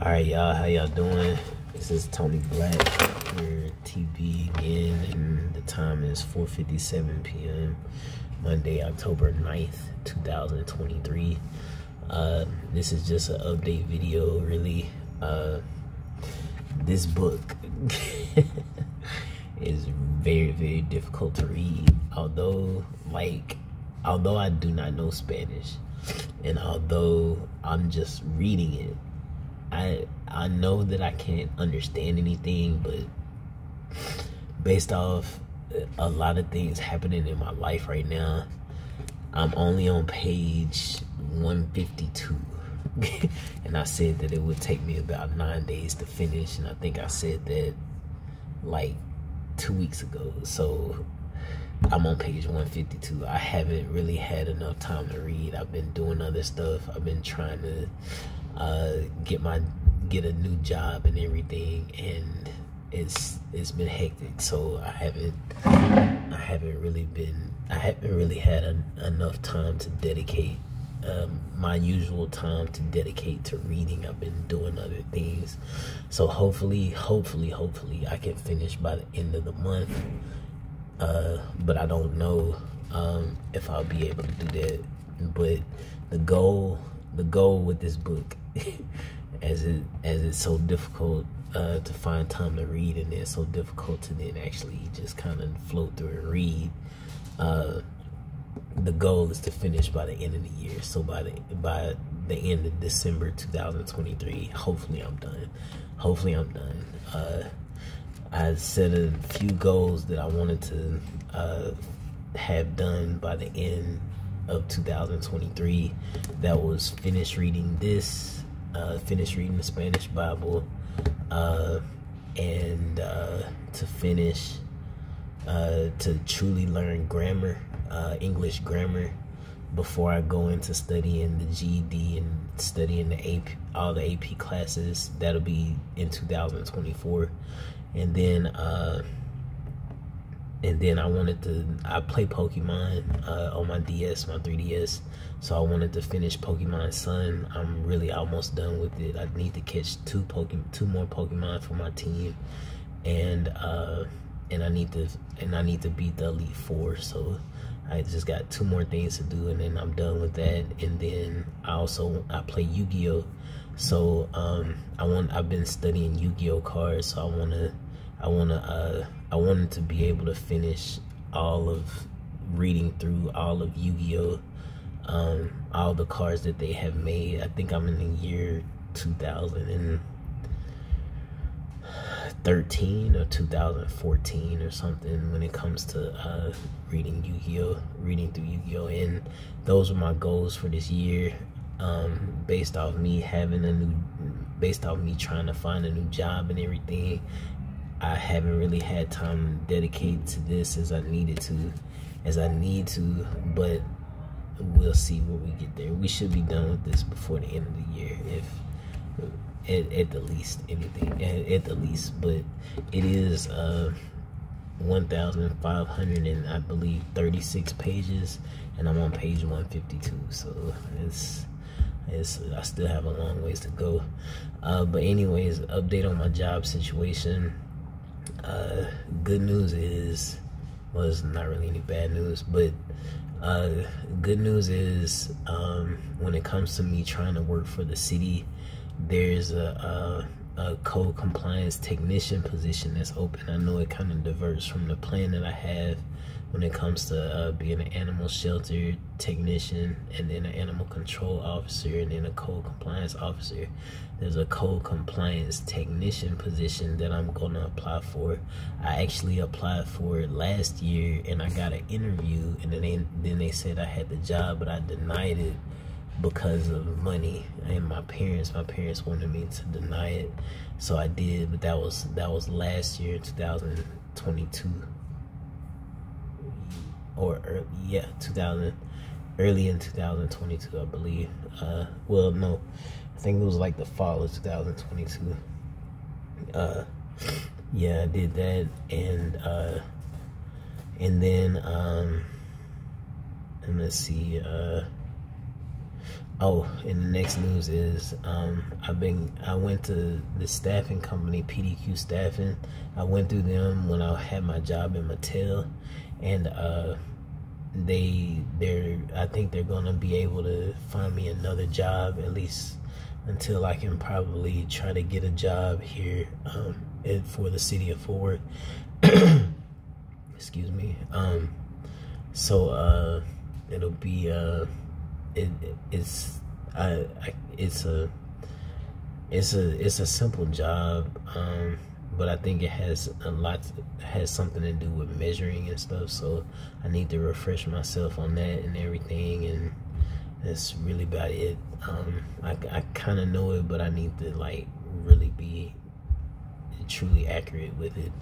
All right, y'all, how y'all doing? This is Tony Black for TB again, and the time is 4.57 p.m. Monday, October 9th, 2023. Uh, this is just an update video, really. Uh, this book is very, very difficult to read. Although, like, although I do not know Spanish, and although I'm just reading it, I I know that I can't understand anything, but based off a lot of things happening in my life right now, I'm only on page 152. and I said that it would take me about nine days to finish, and I think I said that like two weeks ago. So I'm on page 152. I haven't really had enough time to read. I've been doing other stuff. I've been trying to uh, get my get a new job and everything, and it's it's been hectic. So I haven't I haven't really been I haven't really had an, enough time to dedicate um, my usual time to dedicate to reading. I've been doing other things, so hopefully, hopefully, hopefully, I can finish by the end of the month. Uh, but I don't know um, if I'll be able to do that. But the goal, the goal with this book as it as it's so difficult uh, to find time to read and it's so difficult to then actually just kind of float through and read. Uh, the goal is to finish by the end of the year. So by the by the end of December 2023, hopefully I'm done. Hopefully I'm done. Uh, I set a few goals that I wanted to uh, have done by the end of 2023. That was finish reading this uh, finish reading the Spanish Bible, uh, and uh, to finish, uh, to truly learn grammar, uh, English grammar, before I go into studying the GED and studying the AP, all the AP classes. That'll be in 2024, and then uh, and then I wanted to I play Pokemon uh, on my DS, my 3DS. So I wanted to finish Pokemon Sun. I'm really almost done with it. I need to catch two Pokemon, two more Pokemon for my team, and uh, and I need to and I need to beat the Elite Four. So I just got two more things to do, and then I'm done with that. And then I also I play Yu-Gi-Oh. So um, I want I've been studying Yu-Gi-Oh cards. So I want to I want to uh, I wanted to be able to finish all of reading through all of Yu-Gi-Oh, um, all the cards that they have made. I think I'm in the year 2013 or 2014 or something when it comes to uh, reading Yu-Gi-Oh, reading through Yu-Gi-Oh, and those are my goals for this year. Um, based off me having a new, based off me trying to find a new job and everything, I haven't really had time to dedicate to this as I needed to, as I need to, but we'll see when we get there. We should be done with this before the end of the year, if at, at the least anything, at, at, the least. But it is uh, 1,500 and I believe 36 pages, and I'm on page 152. So it's it's I still have a long ways to go. Uh, but anyways, update on my job situation. Uh, good news is, well, it's not really any bad news, but uh, good news is um, when it comes to me trying to work for the city, there's a, a, a code compliance technician position that's open. I know it kind of diverts from the plan that I have when it comes to uh, being an animal shelter technician and then an animal control officer and then a code compliance officer. There's a code compliance technician position that I'm going to apply for. I actually applied for it last year and I got an interview and then they, then they said I had the job, but I denied it because of money and my parents my parents wanted me to deny it so i did but that was that was last year 2022 or early, yeah, 2000, early in 2022, I believe. Uh, well, no, I think it was like the fall of 2022. Uh, yeah, I did that, and uh, and then um, and let's see, uh, Oh, and the next news is um, I've been I went to the staffing company PDQ Staffing. I went through them when I had my job in Mattel, and uh, they they're I think they're gonna be able to find me another job at least until I can probably try to get a job here um, for the city of Fort. Excuse me. Um, so uh, it'll be uh, it, it's I, I it's a it's a it's a simple job. Um, but I think it has a lot has something to do with measuring and stuff. So I need to refresh myself on that and everything, and that's really about it. Um, I I kind of know it, but I need to like really be truly accurate with it.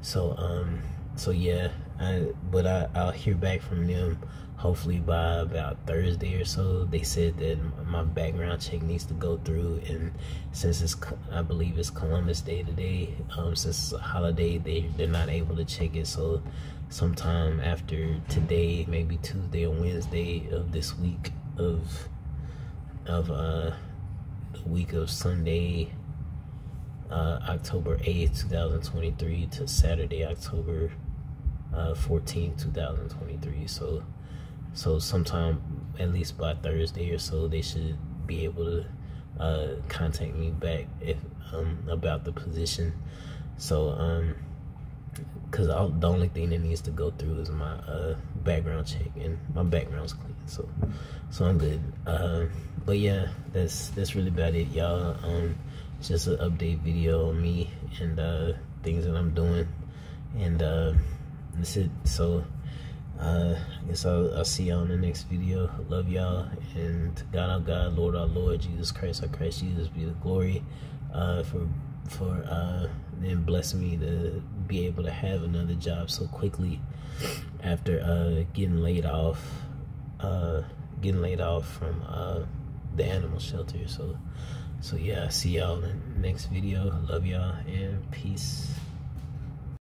So um, so yeah, I but I I'll hear back from them hopefully by about Thursday or so. They said that my background check needs to go through, and since it's I believe it's Columbus Day today, um, since it's a holiday, they they're not able to check it. So sometime after today, maybe Tuesday or Wednesday of this week of of uh the week of Sunday. Uh, October 8th, 2023 to Saturday, October uh, 14th, 2023. So so sometime, at least by Thursday or so, they should be able to uh, contact me back if um, about the position. So, um, cause the only thing that needs to go through is my uh, background check, and my background's clean, so so I'm good. Uh, but yeah, that's that's really about it, y'all. Um, it's just an update video on me and uh, things that I'm doing, and uh, that's it. So uh, I guess I'll, I'll see y'all in the next video. Love y'all. And God our God, Lord our Lord, Jesus Christ our Christ, Jesus be the glory uh, for for uh, then blessing me to be able to have another job so quickly after uh, getting laid off, uh, getting laid off from uh, the animal shelter. So, so yeah, see y'all in the next video. Love y'all and peace.